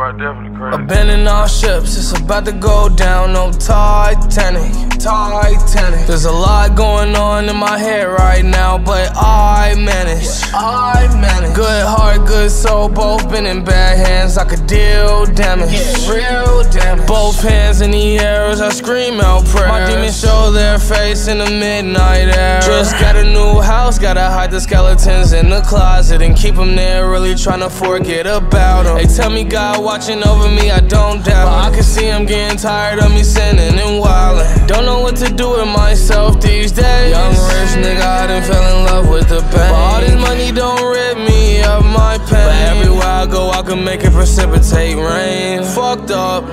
are definitely crazy. Abandoning all ships, it's about to go down. No Titanic, Titanic. There's a lot going on in my head right now, but I manage. I manage. Good heart, good soul, both been in bad hands. I could deal damage, real damage. Both hands in the air as I scream out prayers. My demons show their face in the midnight air. Just got a new house, gotta hide the skeletons in the closet and keep them there. Really trying to forget about them. They tell me God watching over me, I don't doubt. But I can see I'm getting tired of me sinning and wildin'. Don't know what to do with myself these days. Young rich nigga, I done fell in love with the pain. But all this money don't rip me of my pain. But everywhere I go, I can make it precipitate rain. Fucked up,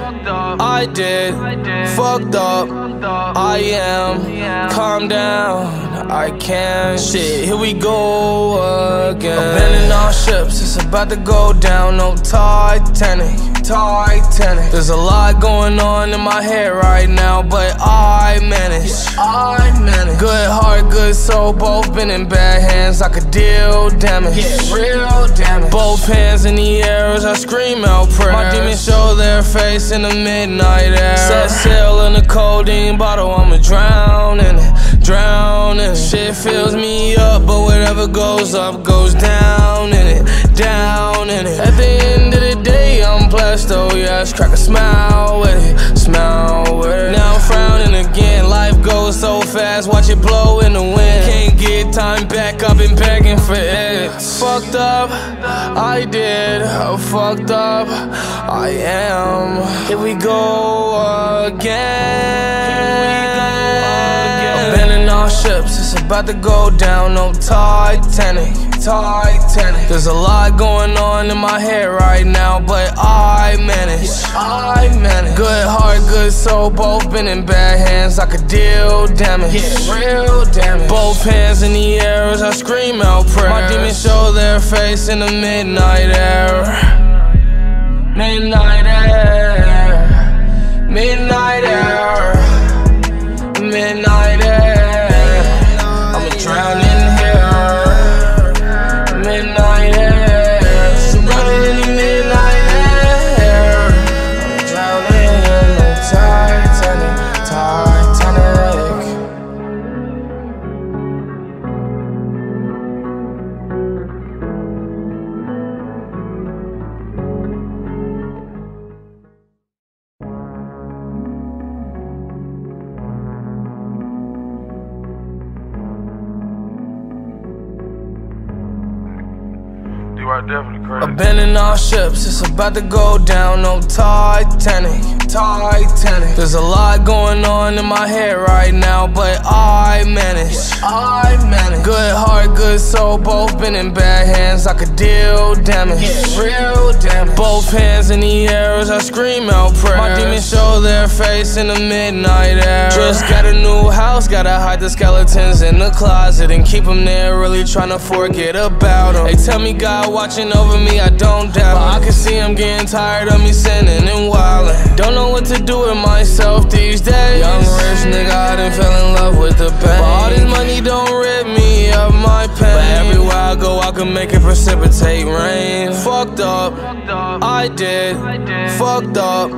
I did. Fucked up, I am. Calm down, I can. Shit, here we go again. Abandoning all ships, it's about to go down. No Titanic, Titanic. There's a lot going on in my head right now, but I manage. I manage. Good heart, good soul, both been in bad hands. I could deal damage, real damage. Both hands in the air as I scream out prayers. My demons show their face in the midnight air. Set sail in a codeine bottle, I'ma drown in it, drown in it. Shit fills me up, but whatever goes up goes down in it, down in it. At the end of the day, I'm blessed, oh yes. Crack a smile with it, smile with it. Now I'm frowning again. Life goes so fast, watch it blow in the wind. Can't get time back, I've been begging for it. Fucked up, I did. Fucked up, I am. Here we go again. Ships, it's about to go down. No Titanic, Titanic. There's a lot going on in my head right now, but I manage. I manage. Good heart, good soul, both been in bad hands. I could deal damage, real damage. Both hands in the air as I scream out prayers. My demons show their face in the midnight air. Midnight air, midnight Ships, it's about to go down. No Titanic, Titanic. There's a lot going on in my head right now, but I manage. I manage. Good heart, good soul, both been in bad hands. I could deal damage, real damage. Both hands in the air as I scream out prayers. My demons show their face in the midnight air. Just got a new house, gotta hide the skeletons in the closet and keep them there. Really trying to forget about them. They tell me God watching over me, I don't doubt. But I can see I'm getting tired of me sinning and wildin'. Don't know what to do with myself these days. Young rich nigga, I done fell in love with the pain. But all this money don't rip me of my pain. But everywhere I go, I can make it precipitate rain. Fucked up, I did. Fucked up,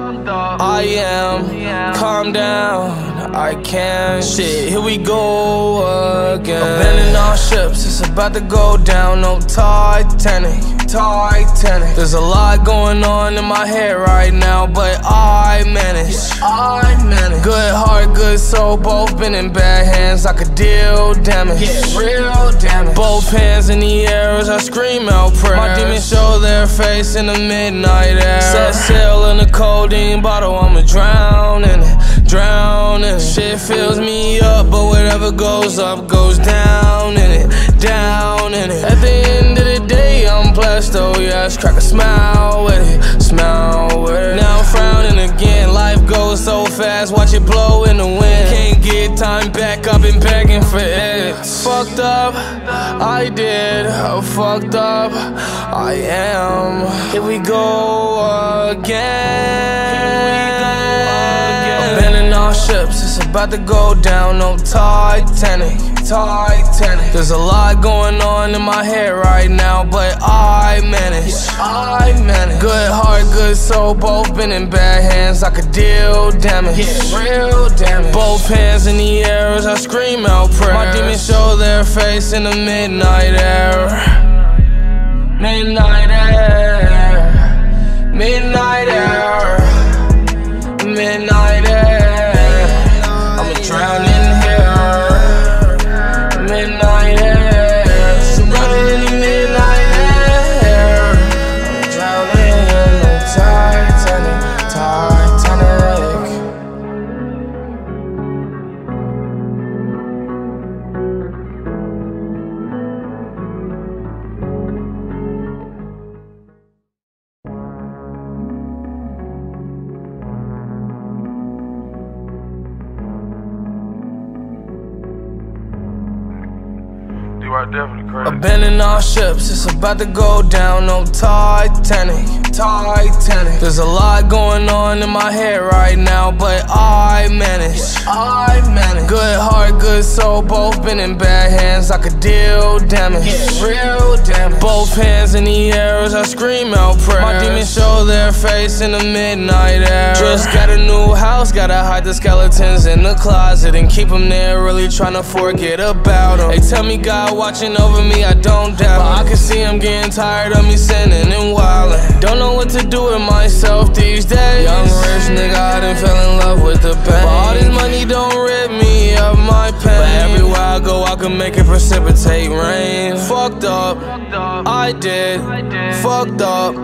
I am. Calm down, I can't. Shit, here we go again. Abandoning all ships, it's about to go down. No Titanic, Titanic. There's a lot going on in my head right now, but I manage. I manage. Good heart, good soul, both been in bad hands. I could deal damage, Yeah, real damage. Both hands in the air as I scream out prayers. My demons show their face in the midnight air. Set sail in a codeine bottle, I'ma drown in it, drown in it. Shit fills me up, but whatever goes up goes down in it, down in it. At the end of the day, I'm blessed, oh yes. Crack a smile with it, smile with it. Now I'm frowning again. Life goes so fast, watch it blow in the wind. Can't get time back, I've been begging for it. Fucked up, I did. Fucked up, I am. Here we go again. Abandoning all ships, it's about to go down. No Titanic, Titanic. There's a lot going on in my head right now, but I manage. I manage. Good heart, good soul, both been in bad hands. I could deal damage, real damage. Both hands in the air as I scream out prayers. My demons show their face in the midnight air. Midnight air, midnight air, definitely Abandoning all ships, it's about to go down. No Titanic, Titanic. There's a lot going on in my head right now, but I manage. I manage. Good heart, good soul, both been in bad hands. I could deal damage, real damage. Both hands in the air as I scream out prayers. My demons show their face in the midnight air. Just got a new house, gotta hide the skeletons in the closet and keep them there. Really trying to forget about them. They tell me God watching over me, I don't doubt. But I can see I'm getting tired of me sinning and wildin'. Don't know what to do with myself these days. Young rich nigga, I done fell in love with the pain. But all this money don't rip me of my pain. But everywhere I go, I can make it precipitate rain. Fucked up, I did. Fucked up,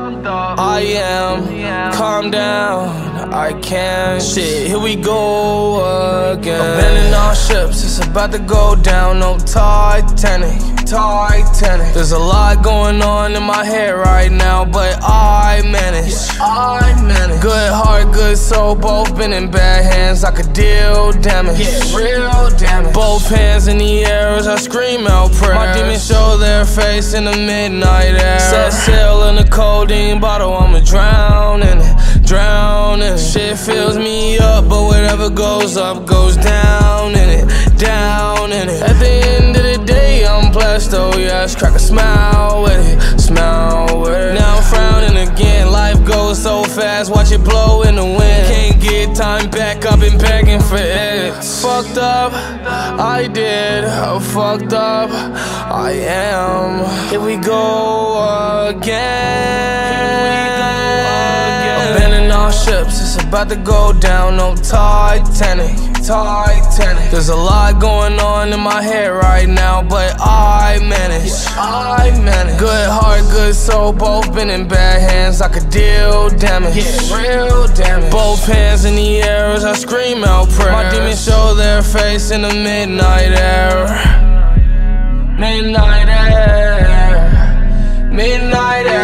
I am. Calm down, I can't. Shit, here we go again. Abandoning all ships, it's about to go down. No Titanic, Titanic. There's a lot going on in my head right now, but I manage. I manage. Good heart, good soul, both been in bad hands. I could deal damage, Yeah, real damage. Both hands in the air as I scream out prayers. My demons show their face in the midnight air. Set sail in a codeine bottle, I'ma drown in it, drown in it. Shit fills me up, but whatever goes up goes down in it, down in it. At the end of the day, I'm blessed, oh yes. Crack a smile with it, smile with it. Now I'm frowning again. Life goes so fast, watch it blow in the wind. Can't get time back, I've been begging for it. Fucked up, I did. Fucked up, I am. Here we go again. Abandoning all ships, it's about to go down. No Titanic, Titanic. There's a lot going on in my head right now, but I manage. I manage. Good heart, good soul, both been in bad hands. I could deal damage, real damage. Both hands in the air as I scream out prayers. My demons show their face in the midnight air. Midnight air, midnight air,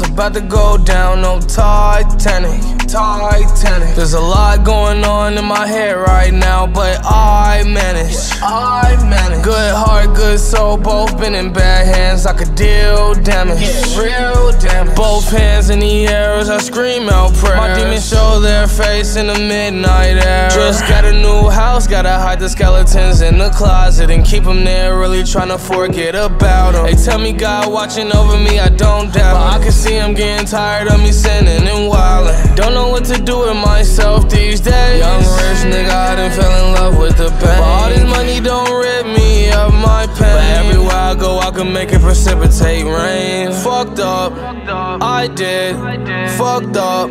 about to go down. No Titanic, Titanic. There's a lot going on in my head right now, but I manage. I manage. Good heart, good soul, both been in bad hands. I could deal damage, real damage. Both hands in the air as I scream out prayers. My demons show their face in the midnight air. Just got a new house, gotta hide the skeletons in the closet and keep them there. Really trying to forget about them. They tell me God watching over me, I don't doubt. But I can see him getting tired of me sinning and wildin'. Don't know what to do with myself these days. Young rich nigga, I done fell in love with the pain. But all this money don't rip me of my pain. But everywhere I go, I can make it precipitate rain. Fucked up, I did. Fucked up,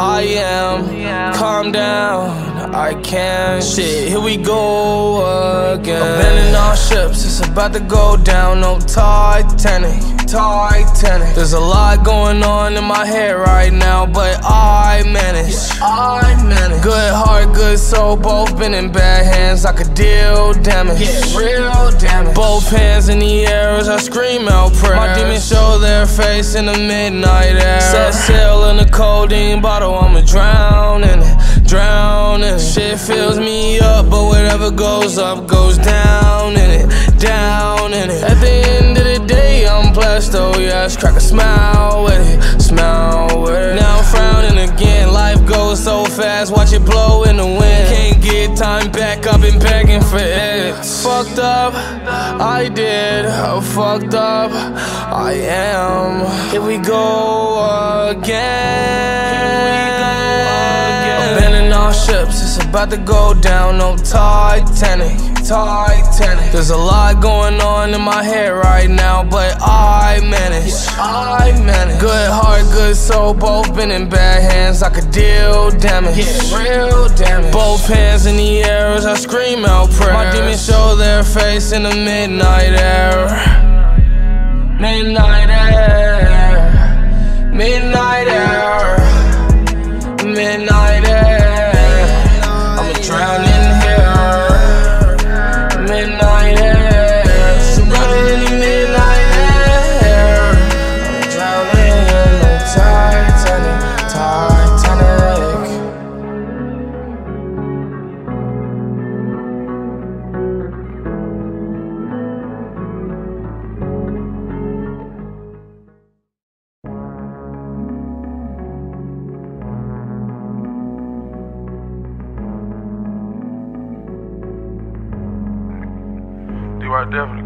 I am. Calm down, I can't. Shit, here we go again. Abandoning all ships, it's about to go down. No Titanic, Titanic. There's a lot going on in my head right now, but I manage. I manage. Good heart, good soul, both been in bad hands. I could deal damage. Yeah, real damage. Both hands in the air as I scream out prayers. My demons show their face in the midnight air. Set sail in a codeine bottle, I'ma drown in it, drown in it. Shit fills me up, but whatever goes up goes down in it, down in it. At the end of the day, I'm blessed, oh yes. Crack a smile with it, smile with it. Now I'm frowning again. Life goes so fast, watch it blow in the wind. Can't get time back, I've been begging for it. Fucked up, I did. Oh, fucked up, I am. Here we go again. Abandoning ships, it's about to go down. No Titanic, Titanic. There's a lot going on in my head right now, but I manage. I manage. Good heart, good soul, both been in bad hands. I could deal damage. Yeah, real damage. Both hands in the air as I scream out prayers. My demons show their face in the midnight air. Midnight air. Midnight air.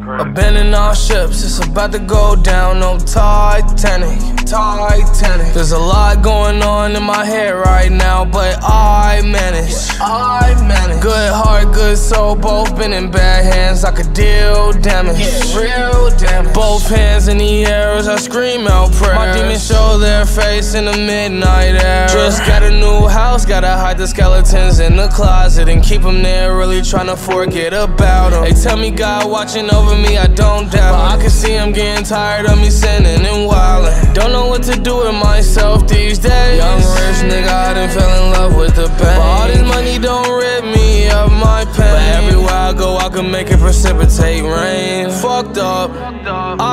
Abandoning all ships, it's about to go down. No Titanic, Titanic. There's a lot going on in my head right now, but I manage. I manage. Good heart, good soul, both been in bad hands. I could deal damage. Yeah, real damage. Both hands in the air as I scream out prayers. My demons show their face in the midnight air. Just got a new house, gotta hide the skeletons in the closet and keep them there. Really trying to forget about them. They tell me God watching over me, I don't doubt. But I can see him getting tired of me sinning and wildin'. Don't know what to do with myself these days. Young rich nigga, I done fell in love with the pain. But all this money don't rip me of my pain. But everywhere I go, I can make it precipitate rain. Fucked up,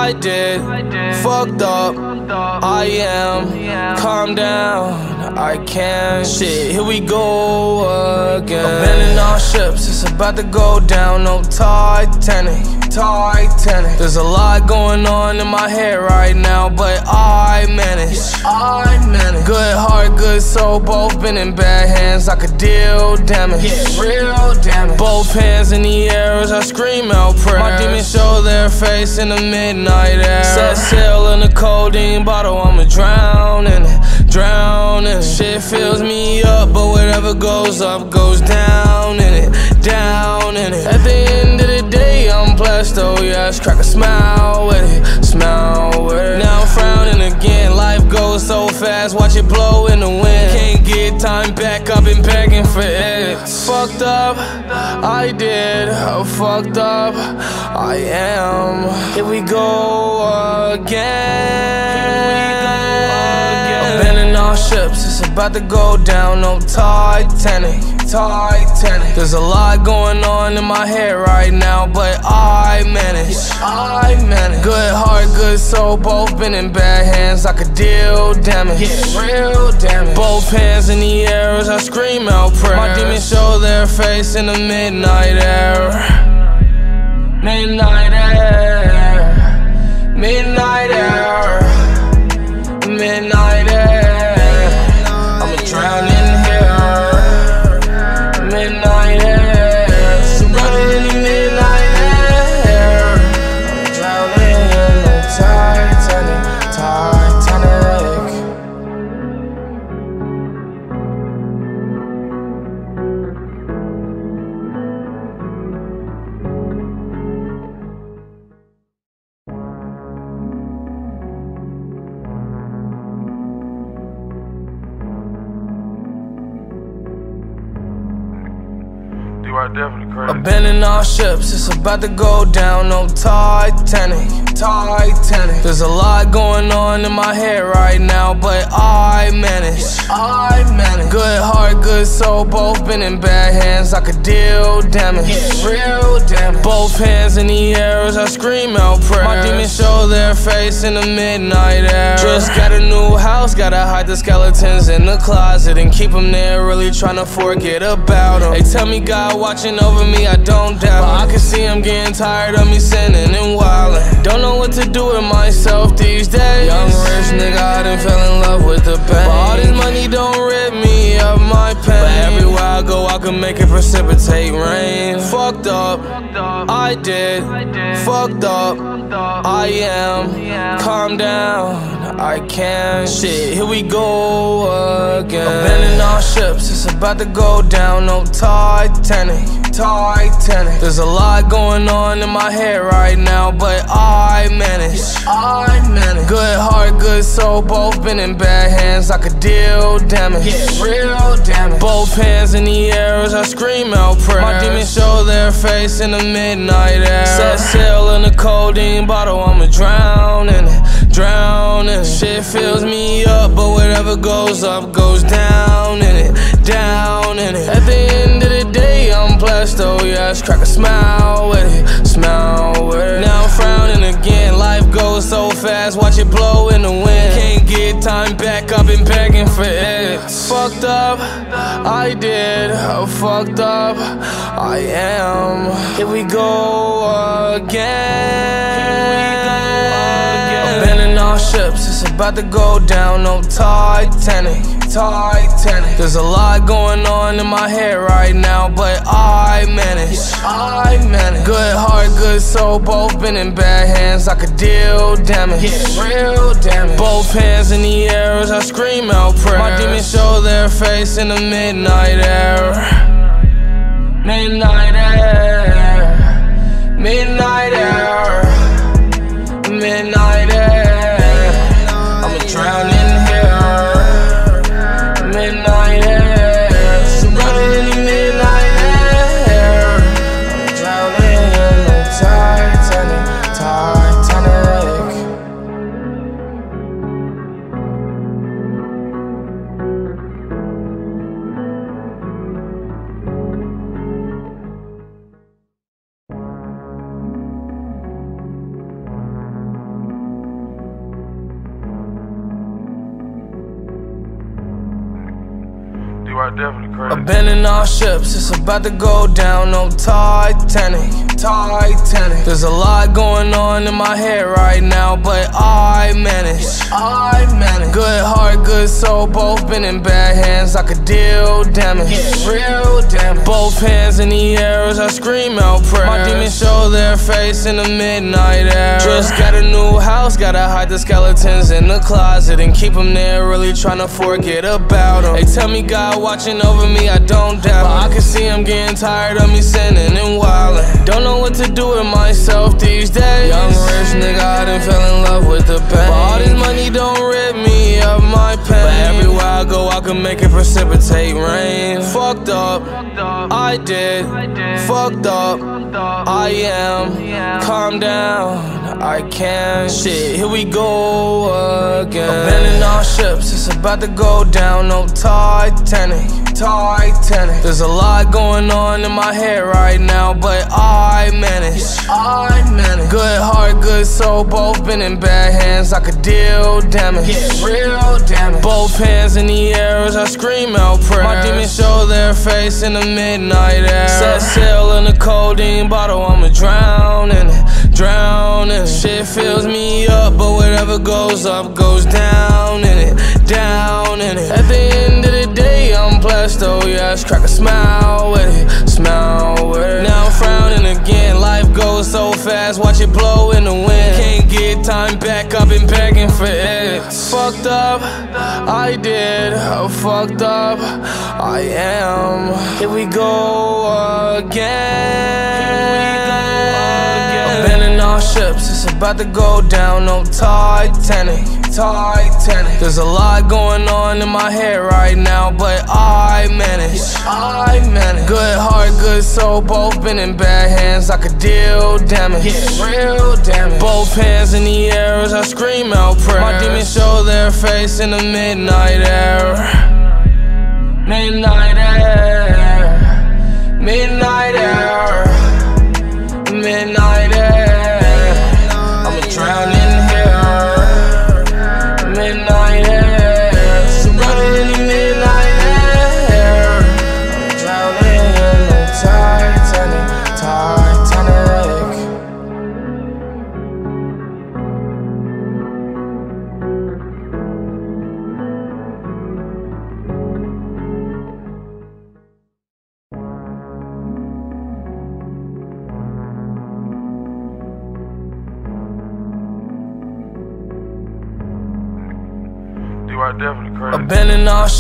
I did. Fucked up, I am. Calm down, I can't. Shit, here we go again. Abandoning all ships, it's about to go down. No Titanic, Titanic. There's a lot going on in my head right now, but I manage. I manage. Good heart, good soul, both been in bad hands. I could deal damage. Yeah, real damage. Both hands in the air as I scream out prayers. My demons show their face in the midnight air. Set sail in a codeine bottle, I'ma drown in it, drown in it. Shit fills me up, but whatever goes up goes down in it, down in it. At the end of the day, I'm blessed, oh yes. Crack a smile with it, smile with it. Now I'm frowning again. Life goes so fast, watch it blow in the wind. Can't get time back, I've been begging for it. Fucked up, I did. Fucked up, I am. Here we go again. Ships, it's about to go down. No Titanic, Titanic. There's a lot going on in my head right now, but I manage. I manage. Good heart, good soul, both been in bad hands. I could deal damage. Real damage. Both hands in the air as I scream out prayers. My demons show their face in the midnight air. Midnight air. Midnight Ships, it's about to go down. No Titanic, Titanic. There's a lot going on in my head right now, but I manage. I manage. Good heart, good soul, both been in bad hands. I could deal damage, real damage. Both hands in the air as I scream out prayers. My demons show their face in the midnight air. Just got a new house, gotta hide the skeletons in the closet and keep them there. Really trying to forget about them. They tell me God watching over me, I don't doubt. But I can see I'm getting tired of me sinning and make it precipitate rain. Fucked up, I did. Fucked up, I am. Calm down, I can't. Shit, here we go again. Abandoning all ships, it's about to go down. No Titanic, Titanic. There's a lot going on in my head right now, but I manage. I manage. Good heart, good soul, both been in bad hands. I could deal damage, Yeah, real damage. Both hands in the air as I scream out prayers. My demons show their face in the midnight air. Set sail in a codeine bottle, I'ma drown in it, drown in it. Shit fills me up, but whatever goes up goes down in it, down in it. At the end of the day, I'm blessed, oh yes. Crack a smile with it, smile with it. Now I'm frowning again. Life goes so fast, watch it blow in the wind. Can't get time back, I've been begging for it. Fucked up, I did. Fucked up, I am. Here we go again. Abandoning all ships, it's about to go down. No Titanic, Titanic. There's a lot going on in my head right now, but I manage. I manage. Good heart, good soul, both been in bad hands. I could deal damage, real damage. Both hands in the air as I scream out prayers. My demons show their face in the midnight air. Midnight air, midnight air, midnight air. Abandoning all ships, it's about to go down. No Titanic, Titanic. There's a lot going on in my head right now, but I manage. I manage. Good heart, good soul, both been in bad hands. I could deal damage, real damage. Both hands in the air as I scream out prayers. My demons show their face in the midnight air. Just got a new house, gotta hide the skeletons in the closet and keep them there. Really trying to forget about them. They tell me God watching over me, I don't But I can see I'm getting tired of me sinning and wildin'. Don't know what to do with myself these days. Young rich nigga, I done fell in love with the pain. But all this money don't rip me of my pain. But everywhere I go, I can make it precipitate rain. Fucked up, I did. Fucked up, I am. Calm down, I can't. Shit, here we go again. Abandoning all ships, it's about to go down. No Titanic, Titanic. There's a lot going on in my head right now, but I manage. I manage. Good heart, good soul, both been in bad hands. I could deal damage, Yeah, real damage. Both hands in the air as I scream out prayers. My demons show their face in the midnight air. Set sail in a codeine bottle, I'ma drown in it, drown in it. Shit fills me up, but whatever goes up goes down in it, down in it. At the end of the day, Crack a smile with it, smile with it. Now I'm frowning again. Life goes so fast, watch it blow in the wind. Can't get time back, I've been begging for it. Fucked up, I did. Fucked up, I am. Here we go again. Abandoning all ships, it's about to go down, no Titanic, Titanic. There's a lot going on in my head right now, but I manage, I manage. Good heart, good soul, both been in bad hands, I could deal damage, real damage. Both hands in the air as I scream out prayers. My demons show their face in the midnight air, midnight air, midnight air,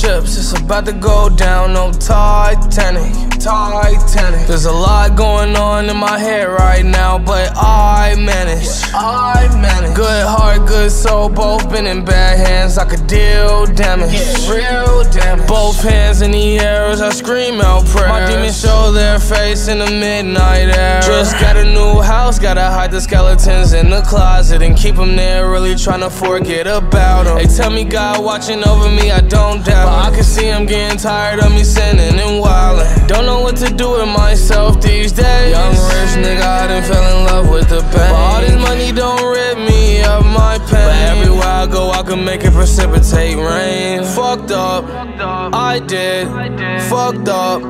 it's about to go down, no Titanic, Titanic. There's a lot going on in my head right now, but I manage, I manage. Good heart, good soul, both been in bad hands, I could deal damage, real damage. Both hands in the air as I scream out prayers. My demons show their face in the midnight air. Just got a new house, gotta hide the skeletons in the closet and keep them there, really trying to forget about them. They tell me God watching over me, I don't doubt. But I can see I'm getting tired of me sinning and wildin'. Don't know what to do with myself these days. Young rich nigga, I done fell in love with the pain. But all this money don't rid me of my pain. But everywhere I go, I can make it precipitate rain. Fucked up, I did. Fucked up,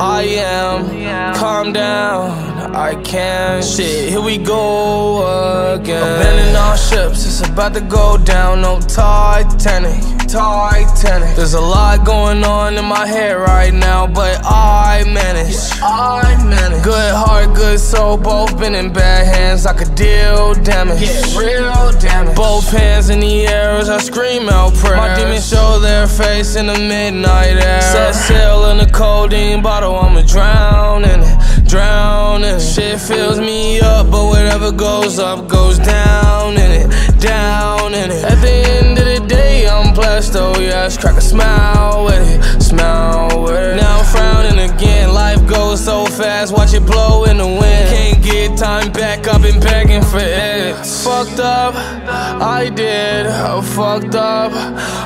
I am. Calm down, I can. Shit, here we go again. Abandoning all ships, it's about to go down. No Titanic, Titanic. There's a lot going on in my head right now, but I manage. I manage. Good heart, good soul, both been in bad hands. I could deal damage, Yeah, real damage. Both hands in the air as I scream out prayers. My demons show their face in the midnight air. Set sail in a codeine bottle, I'ma drown in it, drown in it. Shit fills me up, but whatever goes up goes down in it, down in it. At the end of the day, I'm blessed, oh yes. Crack a smile with it, smile with it. Now I'm frowning again. Life goes so fast, watch it blow in the wind. Can't get time back, I've been begging for it. Fucked up, I did. Oh, fucked up,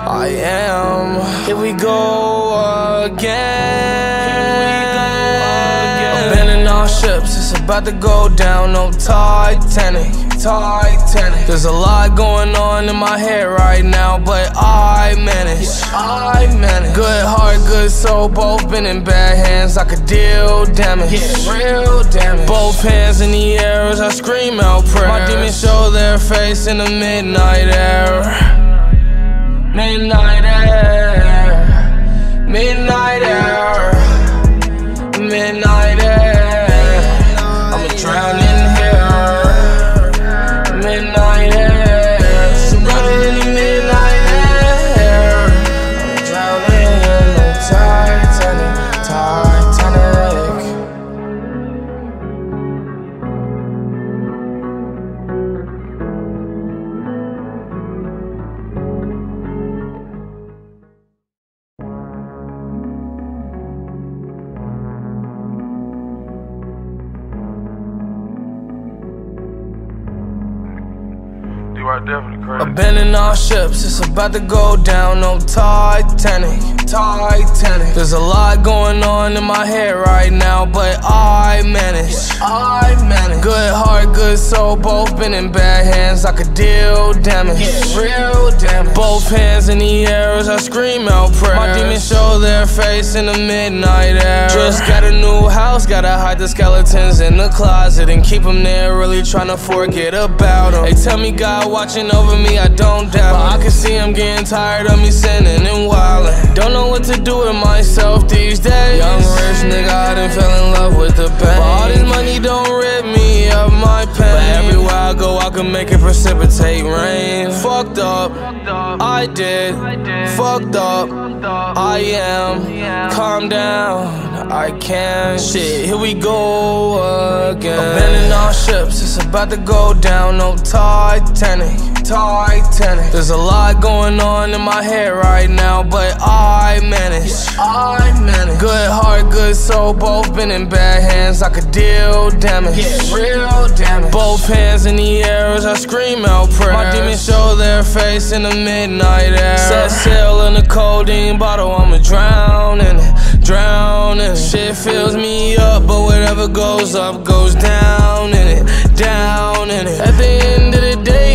I am. Here we go again. Ships, it's about to go down. No Titanic, Titanic. There's a lot going on in my head right now, but I manage. I manage. Good heart, good soul, both been in bad hands. I could deal damage, real damage. Both hands in the air as I scream out prayers. My demons show their face in the midnight air. Midnight air, midnight air, definitely crazy? Ships, it's about to go down. No Titanic, Titanic. There's a lot going on in my head right now, but I manage. I manage. Good heart, good soul, both been in bad hands. I could deal damage, real damage. Both hands in the air as I scream out prayers. My demons show their face in the midnight air. Just got a new house, gotta hide the skeletons in the closet and keep them there. Really trying to forget about them. They tell me God watching over me, I don't doubt. But I can see I'm getting tired of me sinning and wildin'. Don't know what to do with myself these days. Young rich nigga, I done fell in love with the pain. But all this money don't rip me of my pain. But everywhere I go, I can make it precipitate rain. Fucked up, I did. Fucked up, I am. Calm down, I can't. Shit, here we go again. Abandoning all ships, it's about to go down. No Titanic, Titanic. There's a lot going on in my head right now, but I manage. I manage. Good heart, good soul, both been in bad hands. I could deal damage. Yeah, real damage. Both hands in the air as I scream out prayers. My demons show their face in the midnight air. Set sail in a codeine bottle, I'ma drown in it, drown in it. Shit fills me up, but whatever goes up goes down in it, down in it. At the end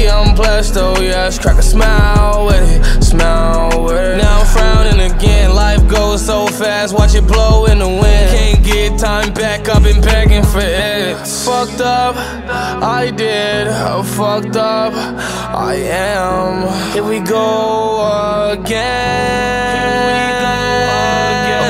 I'm blessed, oh yes. Crack a smile with it, smile with it. Now I'm frowning again. Life goes so fast, watch it blow in the wind. Can't get time back, I've been begging for it. Fucked up, I did. Fucked up, I am. Here we go again.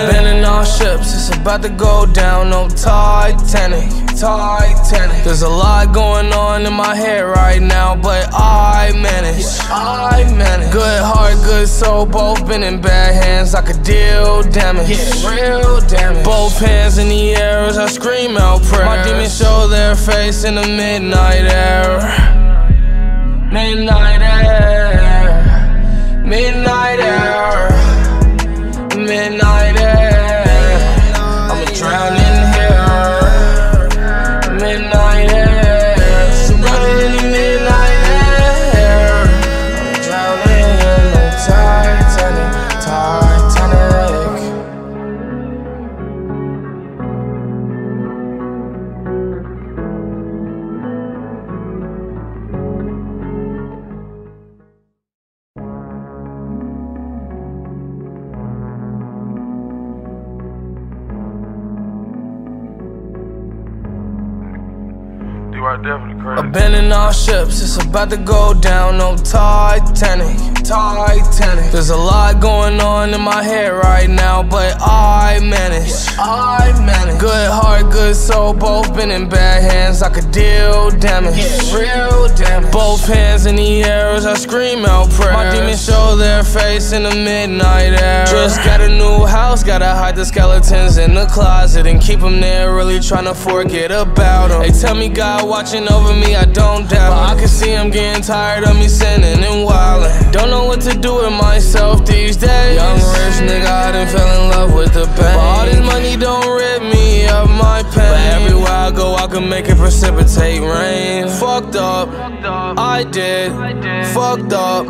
Abandoning all ships, it's about to go down. No Titanic, Titanic. There's a lot going on in my head right now, but I manage. I manage. Good heart, good soul, both been in bad hands. I could deal damage. Real damage. Both hands in the air as I scream out prayers. My demons show their face in the midnight air. Midnight air. Midnight air. Midnight ships, it's about to go down. No Titanic, Titanic. There's a lot going on in my head right now, but I manage. I manage. Good heart, good soul, both been in bad hands. I could deal damage. Real damage. Both hands in the air as I scream out prayers. My demons show their face in the midnight air. Just got gotta hide the skeletons in the closet and keep them there. Really trying to forget about them. They tell me God watching over me, I don't doubt. But I can see I'm getting tired of me sinning and wildin'. Don't know what to do with myself these days. Young rich nigga, I done fell in love with the pain. But all this money don't rid me of my pain. But everywhere I go, I can make it precipitate rain. Fucked up, I did. Fucked up,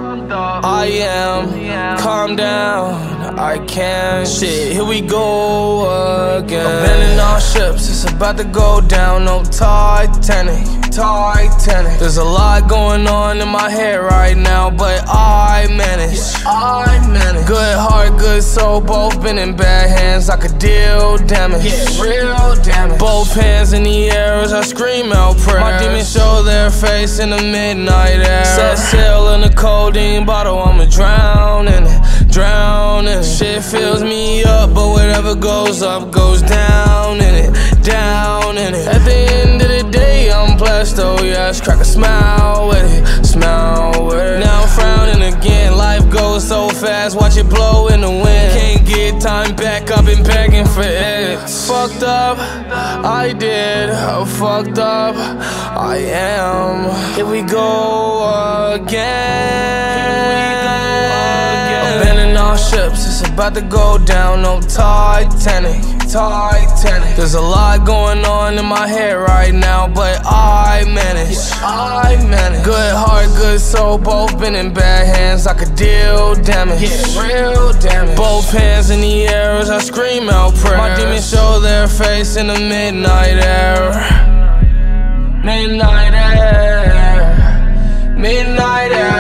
I am. Calm down, I can't. Shit, here we go again. Abandoning all ships, it's about to go down. No Titanic, Titanic. There's a lot going on in my head right now, but I manage. I manage. Good heart, good soul, both been in bad hands. I could deal damage. Yeah, real damage. Both hands in the air as I scream out prayers. My demons show their face in the midnight air. Set sail in a codeine bottle, I'ma drown in it, drown in. Shit fills me up, but whatever goes up goes down in it, down in it. At the end of the day, I'm blessed, oh yes. Crack a smile with it, smile with it. Now I'm frowning again. Life goes so fast, watch it blow in the wind. Can't get time back, I've been begging for it. Fucked up, I did. Fucked up, I am. Here we go again. Abandoning all ships, it's about to go down. No Titanic, Titanic. There's a lot going on in my head right now, but I manage. I manage. Good heart, good soul, both been in bad hands. I could deal damage. Real damage. Both hands in the air as I scream out prayers. My demons show their face in the midnight air. Midnight air. Midnight air.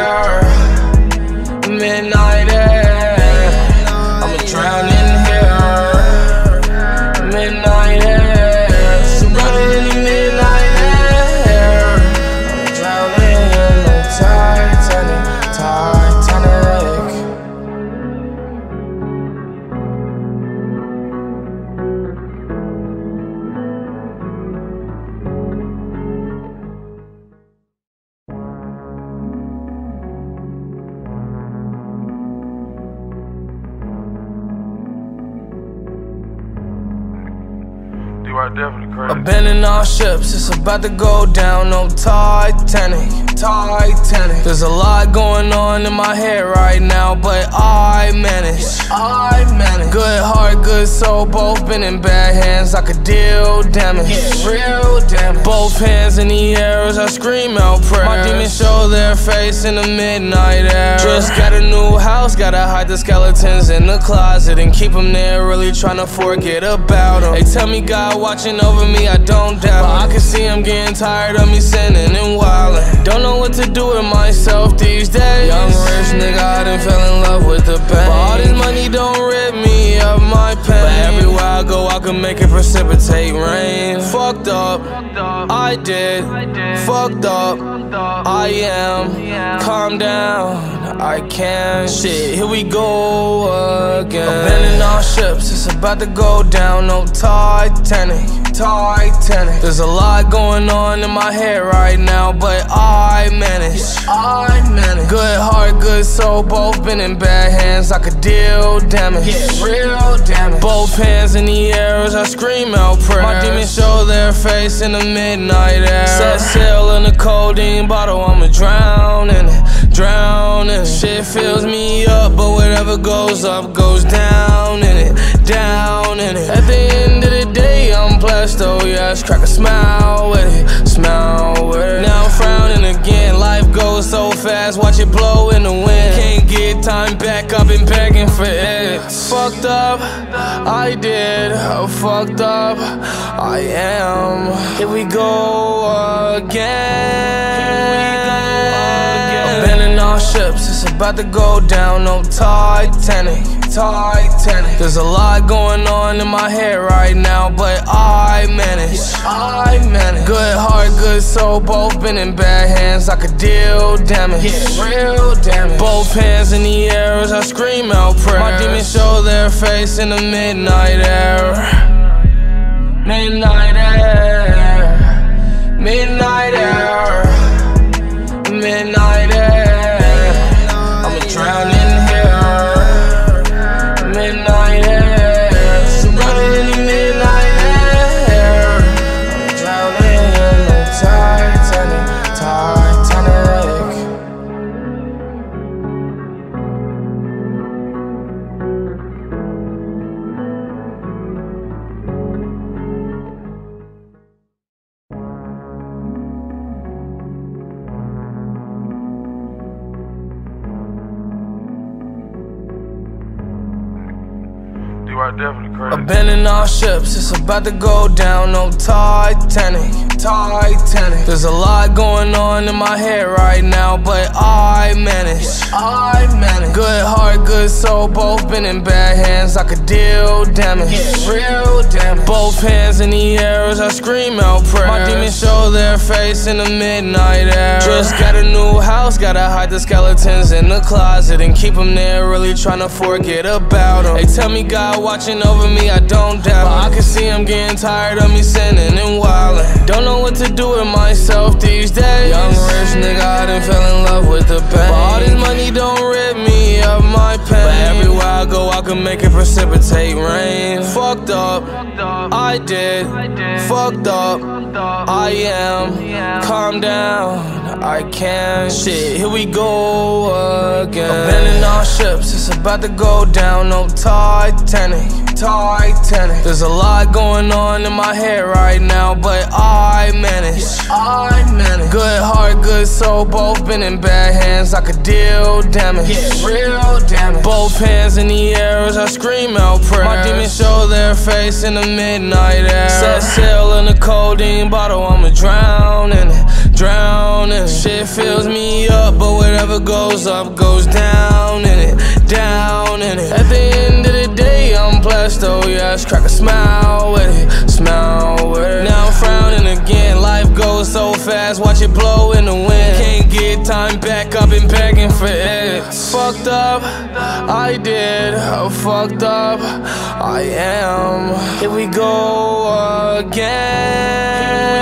It's about to go down. No Titanic, Titanic. There's a lot going on in my head right now, but I manage. I manage. Good heart, good soul, both been in bad hands. I could deal damage, real damage. Both hands in the air as I scream out prayers. My demons show their face in the midnight air. Just got a new house, gotta hide the skeletons in the closet and keep them there. Really trying to forget about them. They tell me God watching over me, I don't doubt. I can see I'm getting tired of me sinning and wildin'. Don't know what to do with myself these days. Young rich nigga, I done fell in love with the pain. But all this money don't rip me of my pain. But everywhere I go, I can make it precipitate rain. Fucked up, I did. Fucked up, I am. Calm down, I can't. Shit, here we go again. Abandoning all ships, it's about to go down. No Titanic, Titanic. There's a lot going on in my head right now, but I manage. I manage. Good heart, good soul, both been in bad hands. I could deal damage, Yeah, real damage. Both hands in the air as I scream out prayers. My demons show their face in the midnight air. Set sail in a codeine bottle, I'ma drown in it, drown in it. Shit fills me up, but whatever goes up goes down in it, down in it. At the end of the day, blessed, oh yes. Crack a smile with it, smile with it. Now I'm frowning again. Life goes so fast, watch it blow in the wind. Can't get time back, I've been begging for it. Fucked up, I did. Fucked up, I am. Here we go again. Abandoning all ships, it's about to go down. No Titanic, Titanic. There's a lot going on in my head right now, but I manage. I manage. Good heart, good soul, both been in bad hands. I could deal damage, real damage. Both hands in the air as I scream out prayers. My demons show their face in the midnight air. Midnight air, midnight air, crazy. All ships, it's about to go down. No Titanic, Titanic. There's a lot going on in my head right now, but I manage. I manage. Good heart, good soul, both been in bad hands. I could deal damage, real damage. Both hands in the air as I scream out prayers. My demons show their face in the midnight air. Just got a new house, gotta hide the skeletons in the closet and keep them there. Really trying to forget about them. They tell me God watching over me, I don't doubt. But I can see I'm getting tired of me sinning and wildin'. Don't know what to do with myself these days. Young rich nigga, I done fell in love with the pain. But all this money don't rip me of my pain. But everywhere I go, I can make it precipitate rain. Fucked up, I did. Fucked up, I am. Calm down, I can't. Shit, here we go again. Abandoning all ships, it's about to go down. No Titanic, Titanic. There's a lot going on in my head right now, but I manage. I manage. Good heart, good soul, both been in bad hands. I could deal damage, Yeah, real damage. Both hands in the air as I scream out prayers. My demons show their face in the midnight air. Set sail in a codeine bottle, I'ma drown in it, drown in it. Shit fills me up, but whatever goes up goes down in it, down in it. At the end of the day, I'm blessed, oh yes. Crack a smile with it, smile with it. Now I'm frowning again. Life goes so fast, watch it blow in the wind. Can't get time back, I've been begging for it. Fucked up, I did. Fucked up, I am. Here we go again.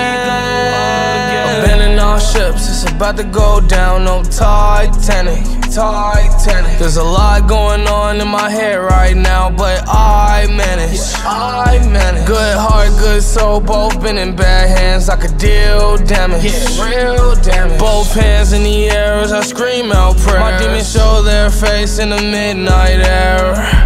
Abandoning all ships, it's about to go down. No Titanic, Titanic. There's a lot going on in my head right now, but I manage. I manage. Good heart, good soul, both been in bad hands. I could deal damage. Yeah, real damage. Both hands in the air as I scream out prayers. My demons show their face in the midnight air.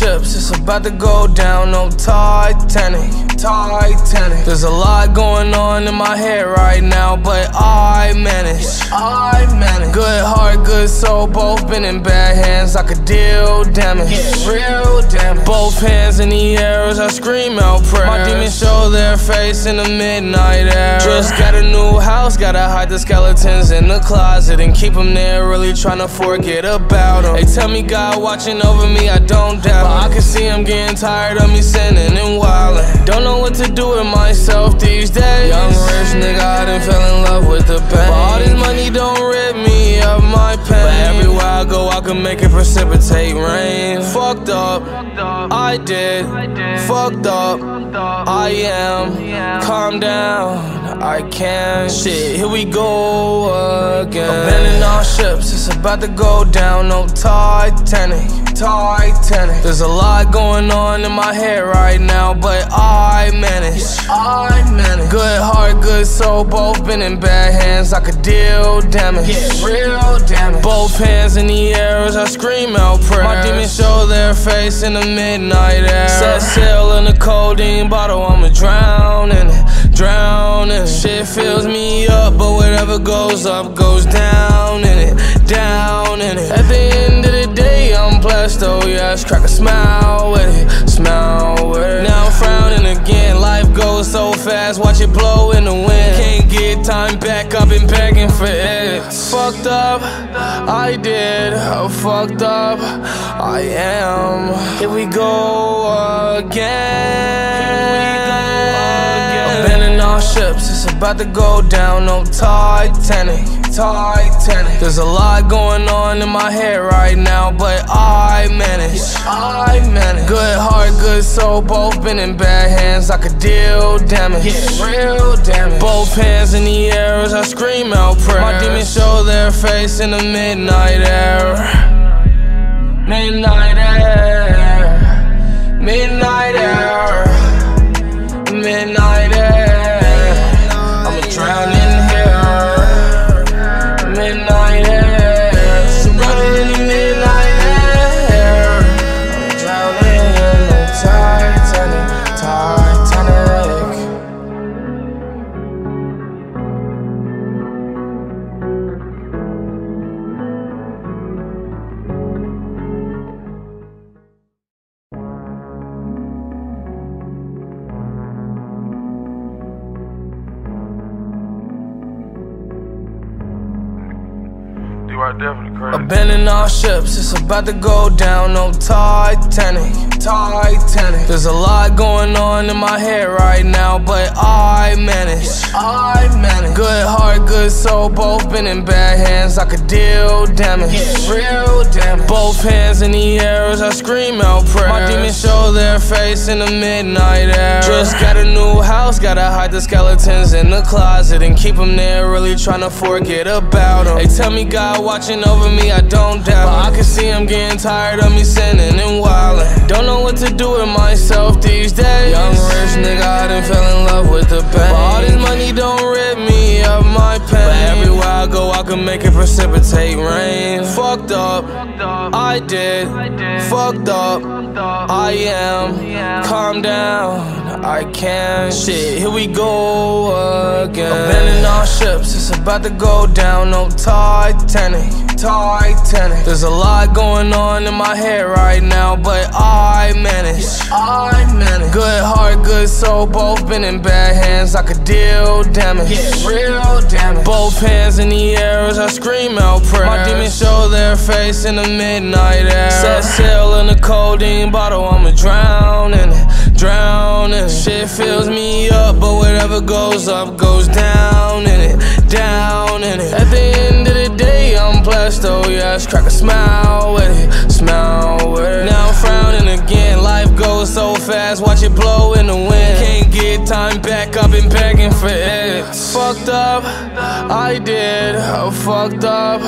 Ships, it's about to go down. No Titanic, Titanic. There's a lot going on in my head right now, but I manage. I manage. Good heart, good soul, both been in bad hands. I could deal damage. real damage. Both hands in the air as I scream out prayers. My demons show their face in the midnight air. Just got a new house, gotta hide the skeletons in the closet and keep them there. Really trying to forget about them. They tell me God watching over me, I don't doubt. I can see I'm getting tired of me sinning and wildin'. Don't know what to do with myself these days. Young rich nigga, I done fell in love with the pain. But all this money don't rid me of my pain. But everywhere I go, I can make it precipitate rain. Fucked up, I did. Fucked up, I am. Calm down, I can't. Shit, here we go again. Abandoning all ships, it's about to go down. No Titanic, Titanic. There's a lot going on in my head right now, but I manage. I manage. Good heart, good soul, both been in bad hands. I could deal damage. real damage. Both hands in the air as I scream out prayers. My demons show their face in the midnight air. Set sail in a codeine bottle, I'ma drown in it, drown in it. Shit fills me up, but whatever goes up goes down in it, down in it. At the end of the day, I'm blessed, oh yes. Crack a smile with it, smile with it. Now I'm frowning again. Life goes so fast, watch it blow in the wind. Can't get time back, I've been begging for it. Fucked up, I did. Fucked up, I am. Here we go again. Abandoning all ships, it's about to go down. No Titanic, Titanic. There's a lot going on in my head right now, but I manage. I manage. Good heart, good soul, both been in bad hands. I could deal damage. real damage. Both hands in the air as I scream out prayers. My demons show their face in the midnight air. Midnight air. Midnight it's about to go down. No Titanic, Titanic. There's a lot going on in my head right now, but I manage. I manage. Good heart, good soul, both been in bad hands. I could deal damage. real damage. Both hands in the air as I scream out prayers. My demons show their face in the midnight air. Just got a new house, gotta hide the skeletons in the closet and keep them there. Really trying to forget about them. They tell me God watching over me, I don't doubt. But I can see I'm getting tired of me sinning and wildin'. Don't know what to do with myself these days. Young rich nigga, I done fell in love with the pain. But all this money don't rid me of my pain. But everywhere I go, I can make it precipitate rain. Fucked up, I did. Fucked up, I am. Calm down, I can't. Shit, here we go again. Abandoning all ships, it's about to go down. No Titanic, Titanic. There's a lot going on in my head right now, but I manage. I manage. Good heart, good soul, both been in bad hands. I could deal damage. Yeah, real damage. Both hands in the air as I scream out prayers. My demons show their face in the midnight air. Set sail in a codeine bottle, I'ma drown in it. Drown in it. Shit fills me up, but whatever goes up goes down in it. Down in it. At the end of the day, I'm blessed, oh yes. Crack a smile with it. Smile with it. Now I'm frowning again. Life goes so fast, watch it blow in the wind. Can't get time back, I've been begging for it. Fucked up, I did. Oh, fucked up,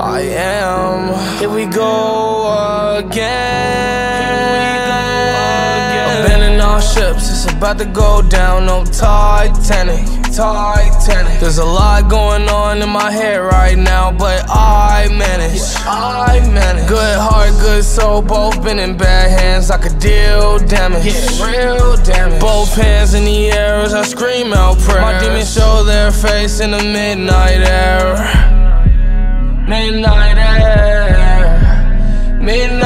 I am. Here we go again. Ships, it's about to go down. No Titanic, Titanic. There's a lot going on in my head right now, but I manage. I manage. Good heart, good soul, both been in bad hands. I could deal damage. Yeah, real damage. Both hands in the air as I scream out prayers. My demons show their face in the midnight air. Midnight air. Midnight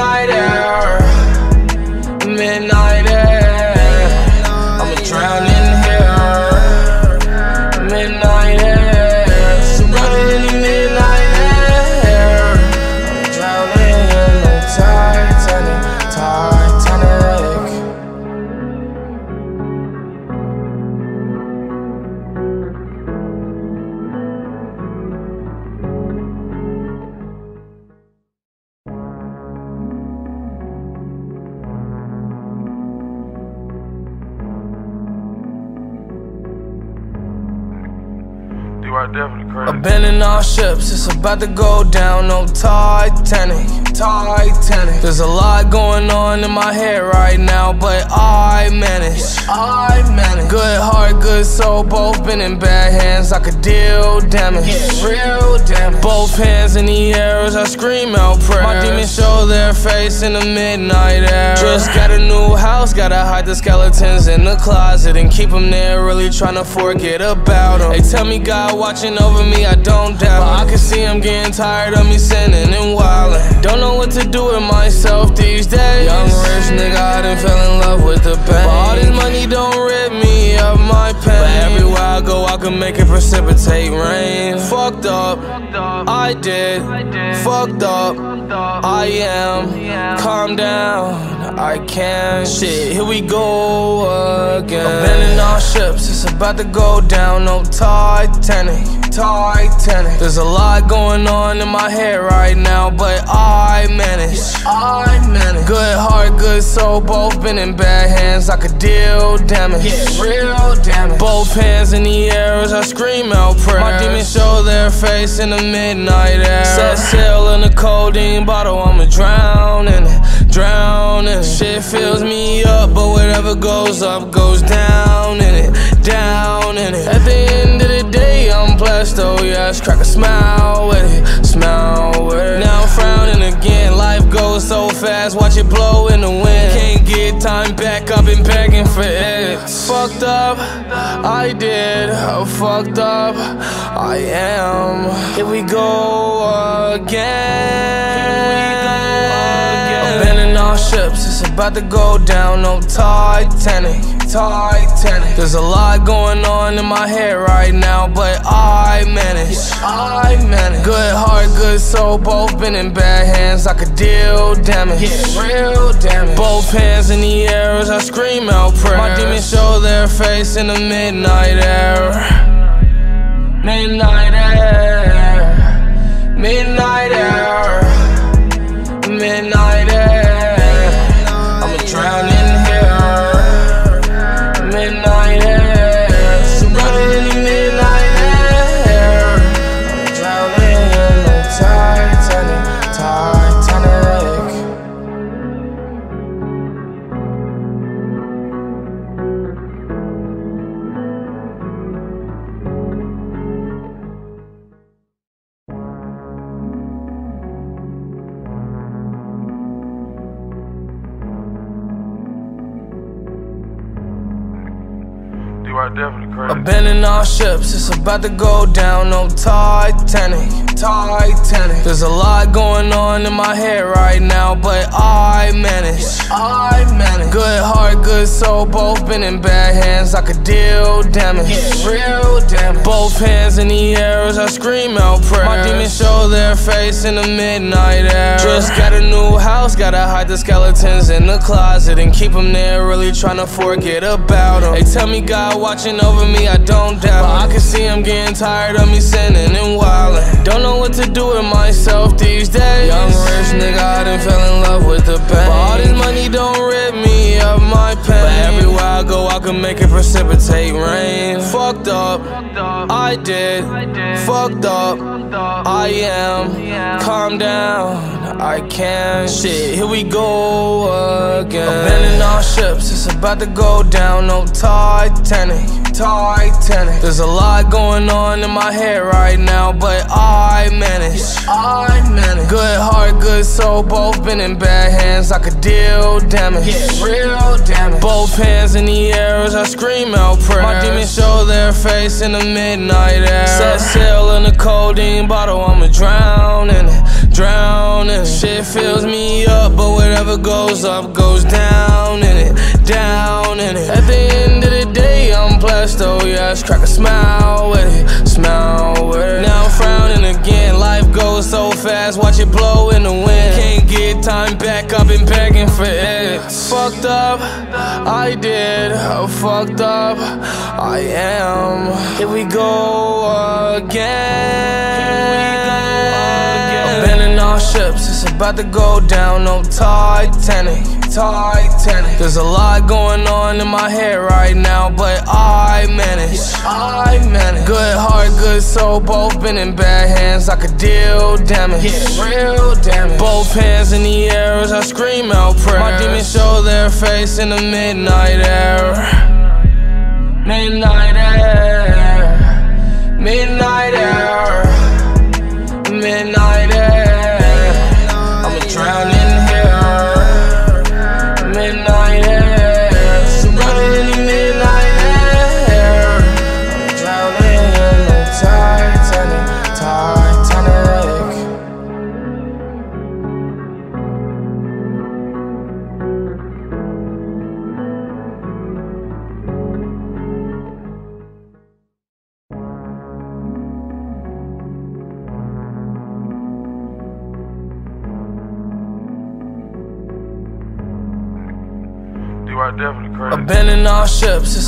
about to go down. No Titanic, Titanic. There's a lot going on in my head right now, but I manage. I manage. Good heart, good soul, both been in bad hands. I could deal damage. Yeah, real damage. Both hands in the air as I scream out prayers. My demons show their face in the midnight air. Just got a new house, gotta hide the skeletons in the closet and keep them there. Really trying to forget about them. They tell me God watching over me, I don't doubt. But I can see I'm getting tired of me sinning and wildin'. Don't know what to do with myself these days. Young rich nigga, I done fell in love with the pain. But all this money don't rid me of my pain. But everywhere I go, I can make it precipitate rain. Fucked up, I did. Fucked up, I am. Calm down, I can. Shit, here we go again. Abandoning all ships, it's about to go down. No Titanic, Titanic. There's a lot going on in my head right now, but I manage. I manage. Good heart, good soul, both been in bad hands. I could deal damage. Yeah, real damage. Both hands in the air as I scream out prayers. My demons show their face in the midnight air. Set sail in a codeine bottle, I'ma drown in it. Drown in it. Shit fills me up, but whatever goes up goes down in it. Down in it. At the end of the day, I'm blessed, oh yes. Crack a smile with it. Smile with it. Now I'm frowning again. Life goes so fast, watch it blow in the wind. Can't get time back, I've been begging for it. Fucked up, I did. Fucked up, I am. Here we go again. Abandoning all ships, it's about to go down. No Titanic, Titanic. There's a lot going on in my head right now, but I manage. I manage. Good heart, good soul, both been in bad hands. I could deal damage. Yeah, real damage. Both hands in the air as I scream out prayers. My demons show their face in the midnight air. Midnight air. Midnight air. Midnight crazy. All ships, it's about to go down. No Titanic, Titanic. There's a lot going on in my head right now, but I manage. I manage. Good heart, good soul, both been in bad hands. I could deal damage. Real damage. Both hands in the air as I scream out prayers. My demons show their face in the midnight air. Just got a new house, gotta hide the skeletons in the closet and keep them there. Really trying to forget about them. They tell me God watching over me, I don't doubt. But I can see I'm getting tired of me sinning and wildin'. Don't know what to do with myself these days. Young rich nigga, I done fell in love with the pain. But all this money don't rip me of my pain. But everywhere I go, I can make it precipitate rain. Fucked up, I did. Fucked up, I am. Calm down, I can't. Shit, here we go again. Abandoning all ships, it's about to go down. No Titanic, Titanic. There's a lot going on in my head right now, but I manage. I manage. Good heart, good soul, both been in bad hands. I could deal damage. real damage. Both hands in the air as I scream out prayers. My demons show their face in the midnight air. Set sail in a codeine bottle, I'ma drown in it, drown in it. Shit fills me up, but whatever goes up goes down in it, down in it. At the end of the day, I'm blessed, oh yes. Crack a smile with it, smile with it. Now I'm frowning again. Life goes so fast, watch it blow in the wind. Can't get time back, I've been begging for it. Fucked up, I did. Fucked up, I am. Here we go again. Abandoning all ships, it's about to go down. No Titanic, Titanic. There's a lot going on in my head right now, but I manage. I manage. Good heart, good soul, both been in bad hands. I could deal damage. Real damage. Both hands in the air as I scream out prayers. My demons show their face in the midnight air. Midnight air. Midnight air. Midnight air.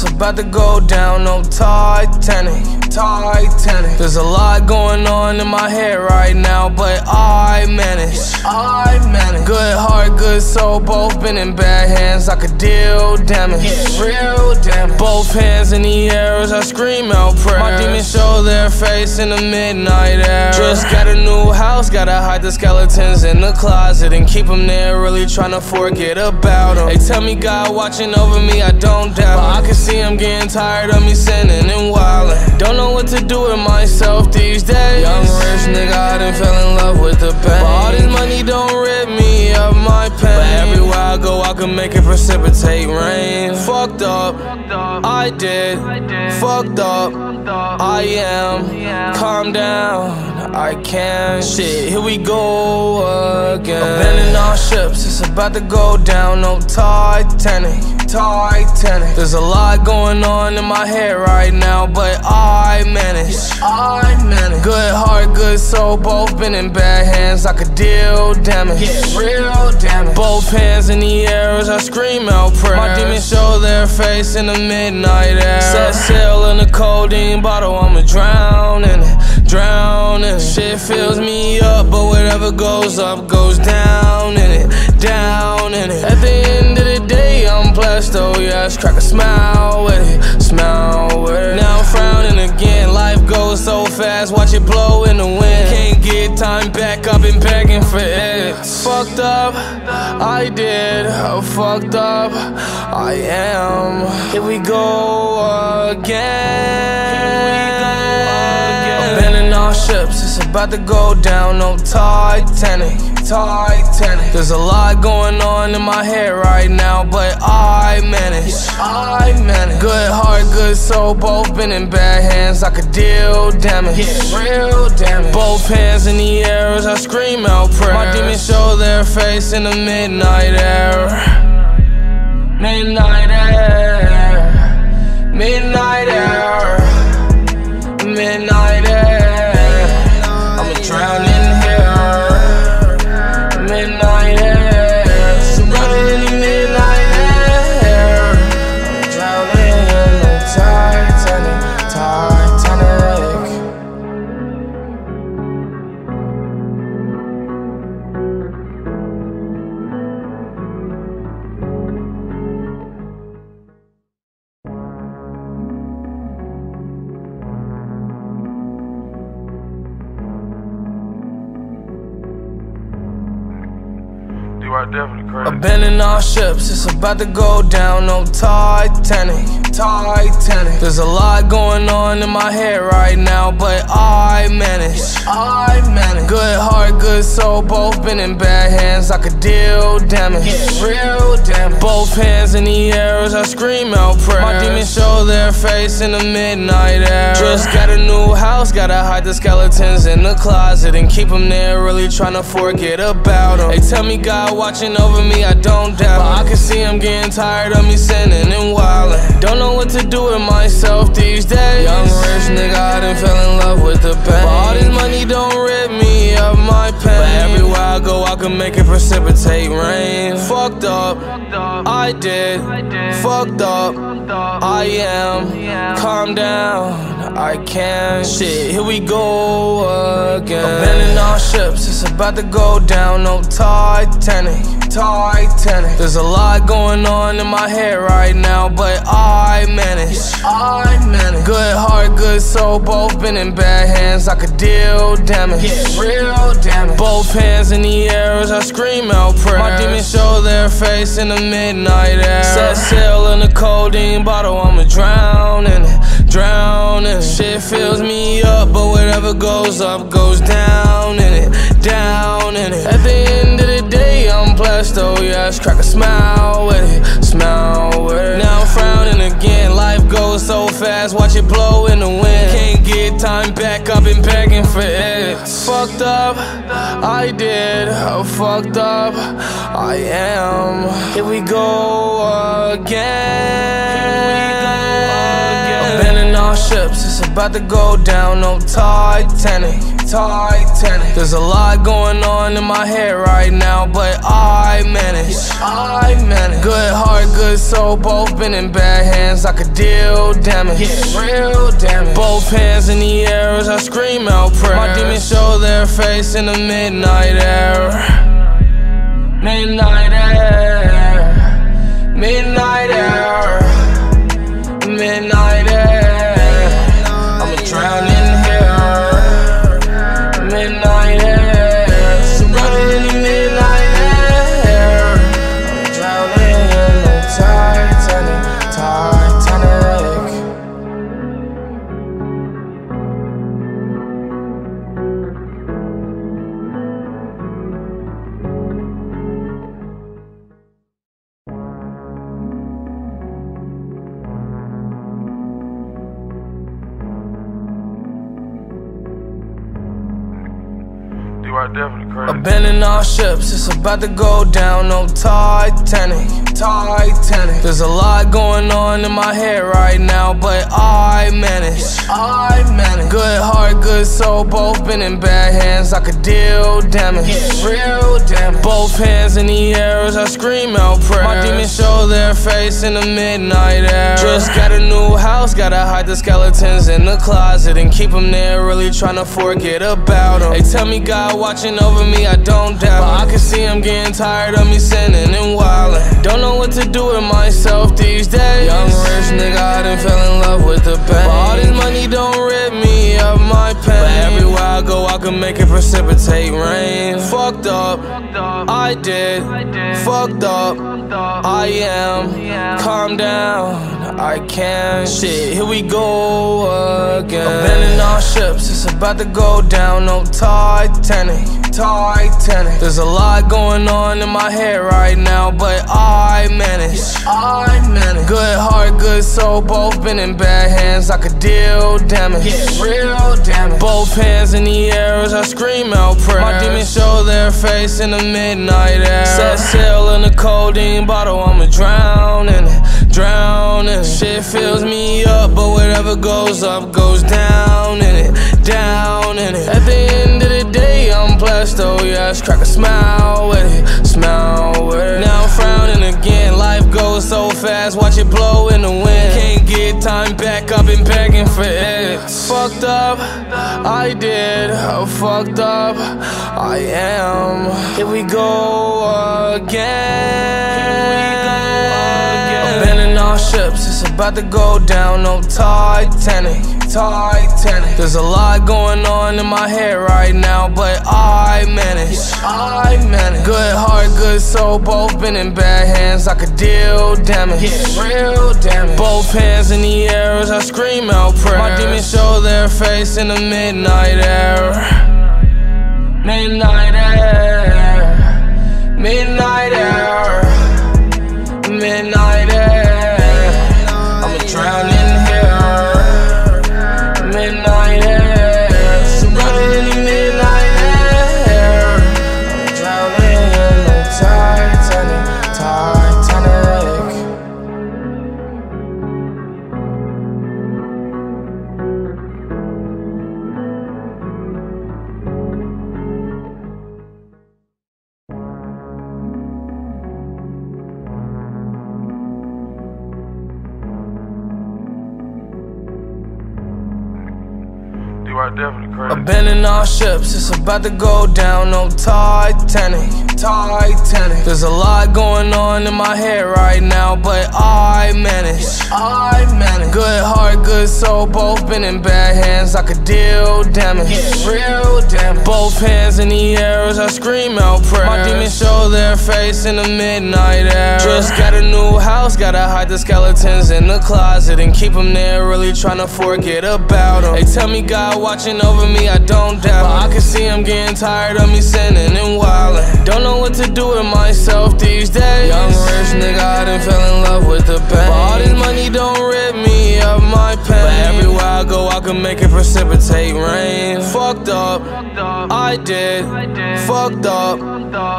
About to go down. No Titanic, Titanic. There's a lot going on in my head right now, but I manage. I manage. Good heart, good soul, both been in bad hands. I could deal damage. Real damage. Both hands in the air as I scream out prayers. My demons show their face in the midnight air. Just got a new house, gotta hide the skeletons in the closet and keep them there. Really trying to forget about them. They tell me God watching over me, I don't doubt. But I can see I'm getting tired of me sinning and wildin'. Don't know what to do with myself these days. Young rich nigga, I done fell in love with the pain. But all this money don't rid me of my pain. But everywhere I go, I can make it precipitate rain. Fucked up, I did. Fucked up, I am. Calm down, I can't. Shit, here we go again. Abandoning all ships, it's about to go down. No Titanic, Titanic. There's a lot going on in my head right now, but I manage. I manage. Good heart, good soul, both been in bad hands. I could deal damage. Yeah, Real damage. Both hands in the air as I scream out prayers. My demons show their face in the midnight air. Set sail in a codeine bottle, I'ma drown in it, drown in it. Shit fills me up, but whatever goes up goes down in it, down in it. At the end of the day, I'm blessed, oh yes. Crack a smile with it, smile with it. Now I'm frowning again. Life goes so fast, watch it blow in the wind. Can't get time back, I've been begging for it. Fucked up, I did. Fucked up, I am. Here we go again. Abandoning all ships, it's about to go down. No Titanic, Titanic. There's a lot going on in my head right now, but I manage. I manage. Good heart, good soul, both been in bad hands. I could deal damage. real damage. Both hands in the air as I scream out prayers. My demons show their face in the midnight air. Midnight air. Midnight air. Abandoning all ships, it's about to go down. No Titanic, Titanic. There's a lot going on in my head right now, but I manage. I manage. Good heart, good soul, both been in bad hands. I could deal damage. real damage. Both hands in the air as I scream out prayers. My demons show their face in the midnight air. Just got a new house, gotta hide the skeletons in the closet and keep them there. Really trying to forget about them. They tell me God watching over me, I don't doubt. But I can see I'm getting tired of me sinning and wildin'. Don't know what to do with myself these days. Young rich nigga, I done fell in love with the pain. But all this money don't rip me of my pain. But everywhere I go, I can make it precipitate rain. Fucked up, I did. Fucked up, I am. Calm down, I can't. Shit, here we go again. Abandoning all ships, it's about to go down. No Titanic, Titanic. There's a lot going on in my head right now, but I manage. I manage. Good heart, good soul, both been in bad hands. I could deal damage. real damage. Both hands in the air as I scream out prayers. My demons show their face in the midnight air. Set sail in a codeine bottle, I'ma drown in it, drown in it. Shit fills me up, but whatever goes up goes down in it, down in it. At the end of the day, I'm blessed, oh yes. Crack a smile with it, smile with it. Now I'm frowning again. Life goes so fast, watch it blow in the wind. Can't get time back, I've been begging for it. Fucked up, I did. I fucked up, I am. Here we go again. Ships, it's about to go down. No Titanic, Titanic. There's a lot going on in my head right now, but I manage. I manage. Good heart, good soul, both been in bad hands. I could deal damage. real damage. Both hands in the air as I scream out prayers. My demons show their face in the midnight air. Midnight air. Midnight air. Midnight ships, it's about to go down. No Titanic, Titanic. There's a lot going on in my head right now, but I manage. I manage. Good heart, good soul, both been in bad hands. I could deal damage. real damage. Both hands in the air as I scream out prayers. My demons show their face in the midnight air. Just got a new house, gotta hide the skeletons in the closet and keep them there. Really trying to forget about them. They tell me God watching over me, I don't doubt. But I can see I'm getting tired of me sinning and wildin'. Don't know what to do with myself these days. Young rich nigga, I done fell in love with the pain. But all this money don't rid me of my pain. But everywhere I go, I can make it precipitate rain. Fucked up, I did. Fucked up, I am. Calm down, I can't. Shit, here we go again. Abandoning all ships, it's about to go down. No Titanic, Titanic. There's a lot going on in my head right now, but I manage. I manage. Good heart, good soul, both been in bad hands. I could deal damage. Yeah, real damage. Both hands in the air as I scream out prayers. My demons show their face in the midnight air. Set sail in a codeine bottle, I'ma drown in it, drown in it. Shit fills me up, but whatever goes up goes down in it, down in it. At the end of the day, I'm blessed, oh yes. Crack a smile with it, smile with it. Now I'm frowning again. Life goes so fast, watch it blow in the wind. Can't get time back, I've been begging for it. Fucked up, I did. Fucked up, I am. Here we go again. Abandoning all ships, it's about to go down. No Titanic, Titanic. There's a lot going on in my head right now, but I manage. I manage. Good heart, good soul, both been in bad hands. I could deal damage. Yeah, real damage. Both hands in the air as I scream out prayers. My demons show their face in the midnight air. Midnight air. Midnight Do I definitely crazy? Abandoning all ships, it's about to go down. No Titanic, Titanic. There's a lot going on in my head right now, but I manage. I manage. Good heart, good soul, both been in bad hands. I could deal damage. Yeah, real damage. Both hands in the air as I scream out prayers. My demons show their face in the midnight air. Just got a new house, gotta hide the skeletons in the closet and keep them there. Really trying to forget about them. They tell me God watching over me, I don't doubt. But I can see I'm getting tired of me sinning and wildin'. Don't know what to do with myself these days. Young rich nigga, I done fell in love with the pain. But all this money don't rip me of my pain. But everywhere I go, I can make it precipitate rain. Fucked up, I did. Fucked up,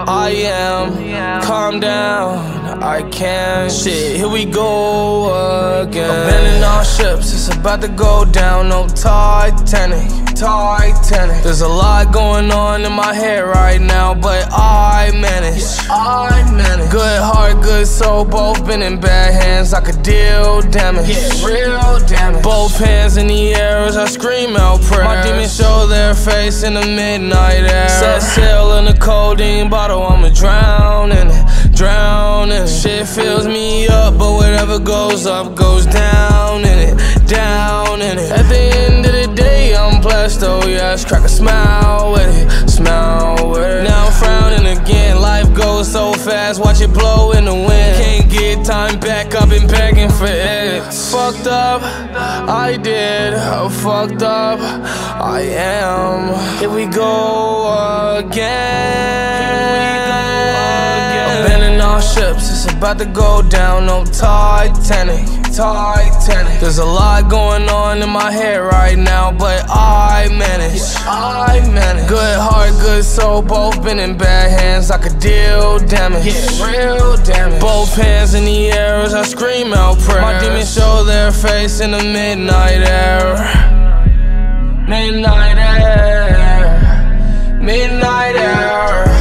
I am. Calm down, I can. Shit, here we go again. Abandoning all ships, it's about to go down. No Titanic, Titanic. There's a lot going on in my head right now, but I manage. I manage. Good heart, good soul, both been in bad hands. I could deal damage. Yeah, real damage. Both hands in the air as I scream out prayers. My demons show their face in the midnight air. Set sail in a codeine bottle, I'ma drown in it, drown in it. Shit fills me up, but whatever goes up goes down in it, down in it. At the end of the day, I'm blessed, oh yes. Crack a smile with it, smile with it. Now I'm frowning again. Life goes so fast, watch it blow in the wind. Can't get time back, I've been begging for it. Fucked up, I did. Fucked up, I am. Here we go again. Ships, it's about to go down. No Titanic, Titanic. There's a lot going on in my head right now, but I manage. I manage. Good heart, good soul, both been in bad hands. I could deal damage. Yeah, real damage. Both hands in the air as I scream out prayers. My demons show their face in the midnight air. Midnight air. Midnight air.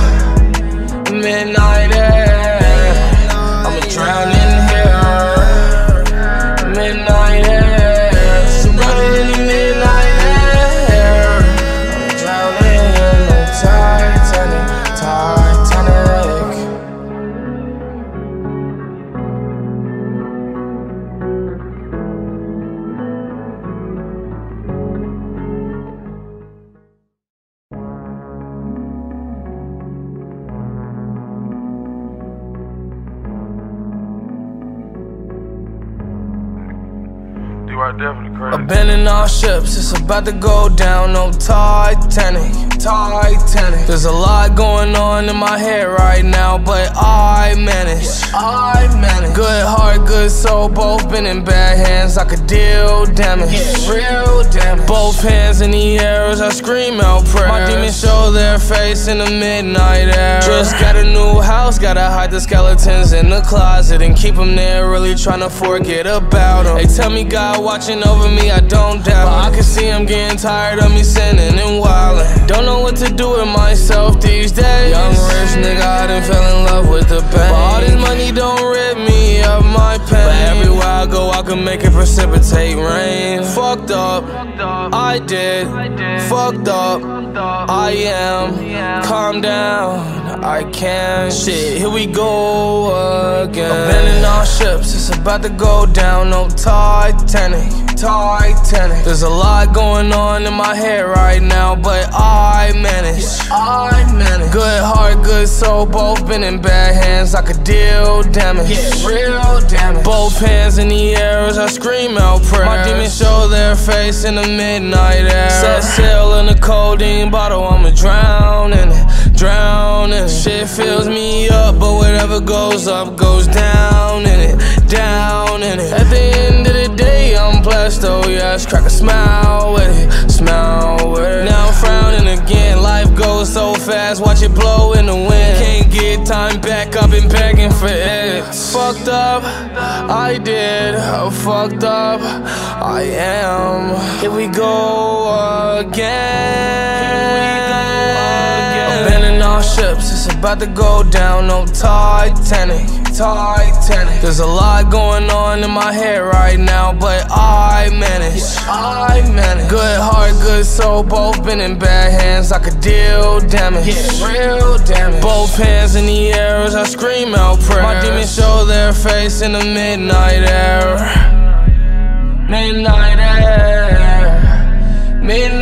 It's about to go down. No Titanic, Titanic. There's a lot going on in my head right now, but I manage. I manage. Good heart, good soul, both been in bad hands. I could deal damage, real damage. Both hands in the air as I scream out prayers. My demons show their face in the midnight air. Just got a new house, gotta hide the skeletons in the closet and keep them there. Really trying to forget about them. They tell me God watching over me, I don't doubt. But I can see I'm getting tired of me sinning and wildin'. Don't know what to do with myself these days. Young rich nigga, I done fell in love with the pain. But all this money don't rip me of my pain. But everywhere I go, I can make it precipitate rain. Fucked up, I did. Fucked up, I am. Calm down, I can't. Shit, here we go again. Abandoning all ships, it's about to go down. No Titanic, Titanic. There's a lot going on in my head right now, but I manage. I manage. Good heart, good soul, both been in bad hands. I could deal damage, Yeah, real damage. Both hands in the air as I scream out prayers. My demons show their face in the midnight air. Set sail in a codeine bottle, I'ma drown in it, drown in. Shit fills me up, but whatever goes up goes down in it, down in it. At the end of the day, I'm blessed, oh yes. Crack a smile with it, smile with it. Now I'm frowning again. Life goes so fast, watch it blow in the wind. Can't get time back, I've been begging for it. Fucked up, I did. Fucked up, I am. Here we go again. Abandoning all ships, it's about to go down. No Titanic, Titanic. There's a lot going on in my head right now, but I manage. I manage. Good heart, good soul, both been in bad hands. I could deal damage, yeah, real damage. Both hands in the air as I scream out prayers. My demons show their face in the midnight air. Midnight air. Midnight air.